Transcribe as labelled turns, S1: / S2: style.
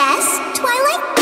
S1: Yes, Twilight?